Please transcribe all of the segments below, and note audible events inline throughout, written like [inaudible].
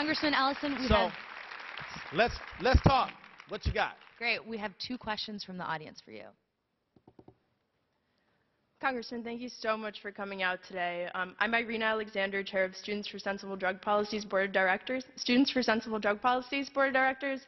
Congressman Ellison, we So have let's let's talk. What you got? great. We have two questions from the audience for you. Congressman, thank you so much for coming out today. Um, I'm Irina Alexander, Chair of Students for Sensible Drug Policies Board of Directors, Students for Sensible Drug Policies Board of Directors,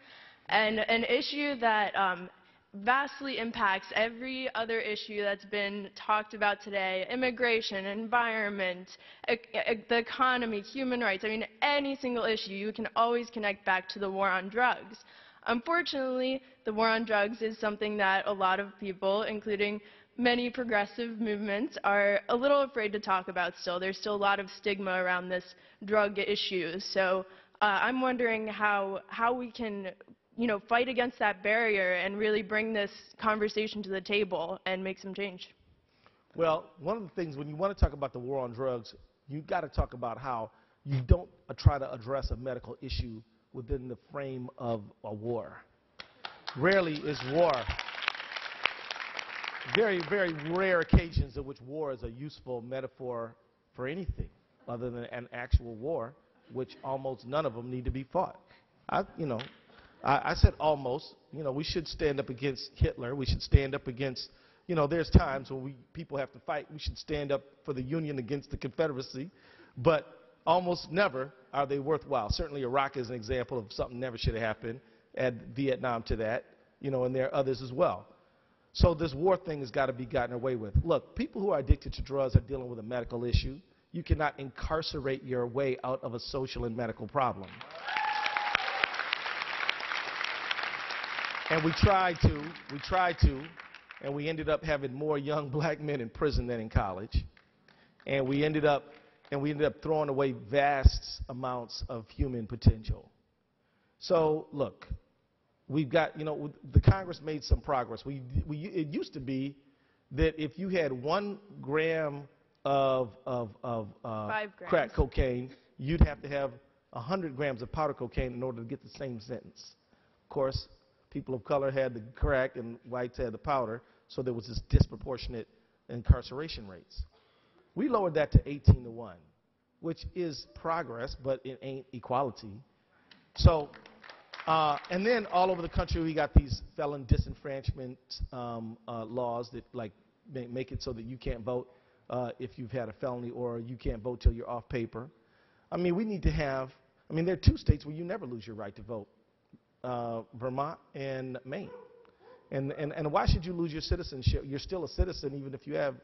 and an issue that um, vastly impacts every other issue that's been talked about today, immigration, environment, the economy, human rights, I mean, any single issue, you can always connect back to the war on drugs. Unfortunately, the war on drugs is something that a lot of people, including many progressive movements, are a little afraid to talk about still. There's still a lot of stigma around this drug issue. So uh, I'm wondering how, how we can you know, fight against that barrier and really bring this conversation to the table and make some change. Well, one of the things when you want to talk about the war on drugs, you've got to talk about how you don't uh, try to address a medical issue within the frame of a war. Rarely is war. Very, very rare occasions in which war is a useful metaphor for anything other than an actual war, which almost none of them need to be fought. I, you know, I, I said almost. You know, we should stand up against Hitler. We should stand up against, you know, there's times when we people have to fight. We should stand up for the Union against the Confederacy, but almost never are they worthwhile. Certainly, Iraq is an example of something never should have happened. Add Vietnam to that, you know, and there are others as well. So this war thing has got to be gotten away with. Look, people who are addicted to drugs are dealing with a medical issue. You cannot incarcerate your way out of a social and medical problem. And we tried to, we tried to, and we ended up having more young [laughs] black men in prison than in college. And we ended up, and we ended up throwing away vast amounts of human potential. So look, we've got, you know, the Congress made some progress. We, we, it used to be that if you had one gram of, of, of uh, crack cocaine, you'd have to have 100 grams of powder cocaine in order to get the same sentence. Of course, people of color had the crack and whites had the powder, so there was this disproportionate incarceration rates. We lowered that to 18 to 1, which is progress, but it ain't equality. So, uh, and then all over the country, we got these felon disenfranchisement um, uh, laws that like make, it so that you can't vote uh, if you've had a felony or you can't vote till you're off paper. I mean, we need to have. I mean, there are two states where you never lose your right to vote: uh, Vermont and Maine. And, and and why should you lose your citizenship? You're still a citizen even if you have.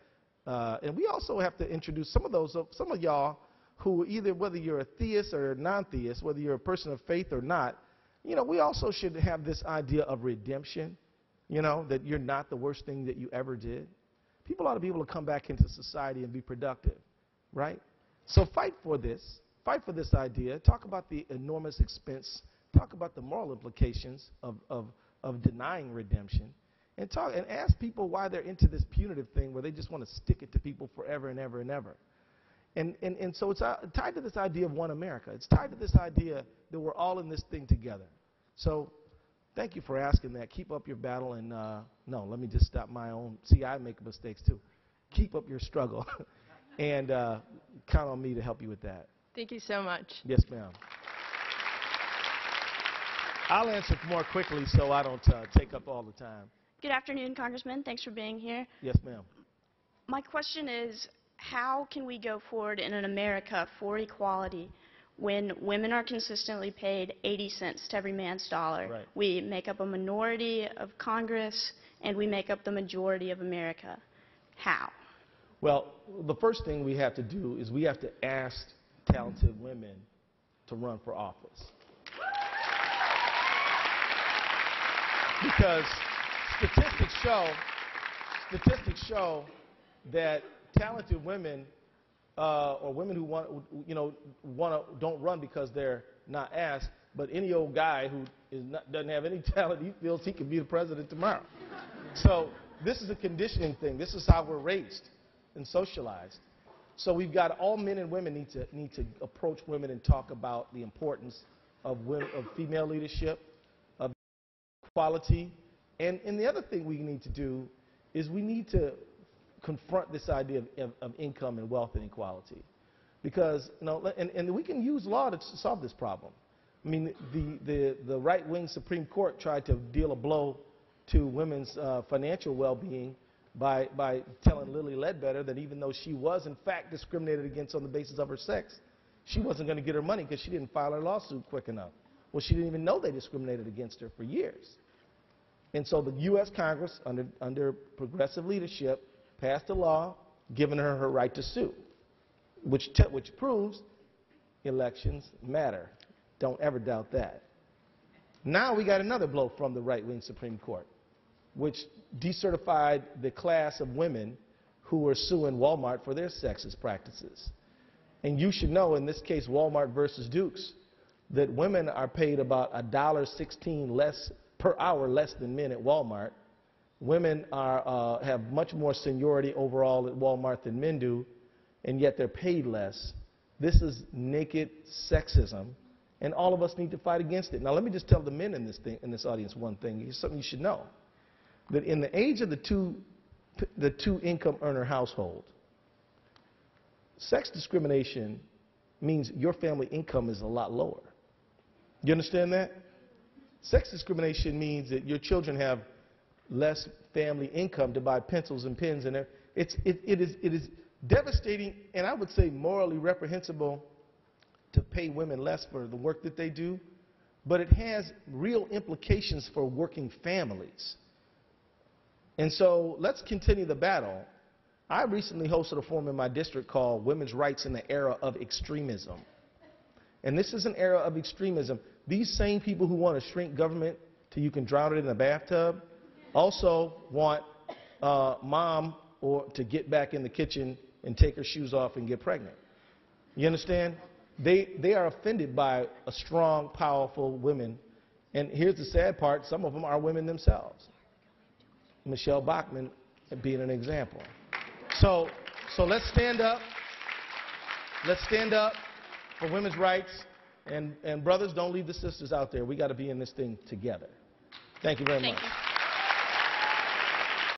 Uh, and we also have to introduce some of those. Some of y'all who either whether you're a theist or non-theist, whether you're a person of faith or not, you know, we also should have this idea of redemption, you know, that you're not the worst thing that you ever did. People ought to be able to come back into society and be productive, right? So fight for this. Fight for this idea. Talk about the enormous expense. Talk about the moral implications of, of, of denying redemption. And, talk, and ask people why they're into this punitive thing where they just want to stick it to people forever and ever and ever. And, and, and so it's uh, tied to this idea of one America. It's tied to this idea that we're all in this thing together. So thank you for asking that. Keep up your battle. And uh, no, let me just stop my own. See, I make mistakes too. Keep up your struggle. [laughs] and uh, count on me to help you with that. Thank you so much. Yes, ma'am. I'll answer more quickly so I don't uh, take up all the time. Good afternoon, Congressman. Thanks for being here. Yes, ma'am. My question is how can we go forward in an America for equality when women are consistently paid 80 cents to every man's dollar? Right. We make up a minority of Congress and we make up the majority of America. How? Well, the first thing we have to do is we have to ask talented women to run for office. Because statistics show, statistics show that talented women uh, or women who want, you know, want to don't run because they're not asked, but any old guy who is not, doesn't have any [laughs] talent, he feels he can be the president tomorrow. So this is a conditioning thing. This is how we're raised and socialized. So we've got all men and women need to need to approach women and talk about the importance of women, of female leadership, equality, and and the other thing we need to do is we need to confront this idea of, of, of income and wealth inequality. because you know, and, and we can use law to solve this problem. I mean, the, the, the right-wing Supreme Court tried to deal a blow to women's uh, financial well-being by, by telling Lilly Ledbetter that even though she was in fact discriminated against on the basis of her sex, she wasn't going to get her money because she didn't file her lawsuit quick enough. Well, she didn't even know they discriminated against her for years. And so the U.S. Congress, under, under progressive leadership, passed a law giving her her right to sue, which, which proves elections matter. Don't ever doubt that. Now we got another blow from the right wing Supreme Court, which decertified the class of women who were suing Walmart for their sexist practices. And you should know, in this case, Walmart versus Dukes, that women are paid about $1.16 less per hour less than men at Walmart. Women are, uh, have much more seniority overall at Walmart than men do, and yet they're paid less. This is naked sexism, and all of us need to fight against it. Now, let me just tell the men in this, thing, in this audience one thing. Here's something you should know. That in the age of the two, the two income earner household, sex discrimination means your family income is a lot lower. You understand that? Sex discrimination means that your children have less family income to buy pencils and pens and it's, it, it, is, it is devastating and I would say morally reprehensible to pay women less for the work that they do, but it has real implications for working families. And so let's continue the battle. I recently hosted a forum in my district called Women's Rights in the Era of Extremism. And this is an era of extremism. These same people who want to shrink government till you can drown it in a bathtub also want uh, mom or to get back in the kitchen and take her shoes off and get pregnant. You understand? They, they are offended by a strong, powerful women. And here's the sad part some of them are women themselves. Michele Bachmann being an example. So, so let's stand up. Let's stand up for women's rights. And, and brothers, don't leave the sisters out there. We got to be in this thing together. Thank you very Thank much. you.